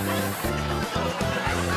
Oh, my God.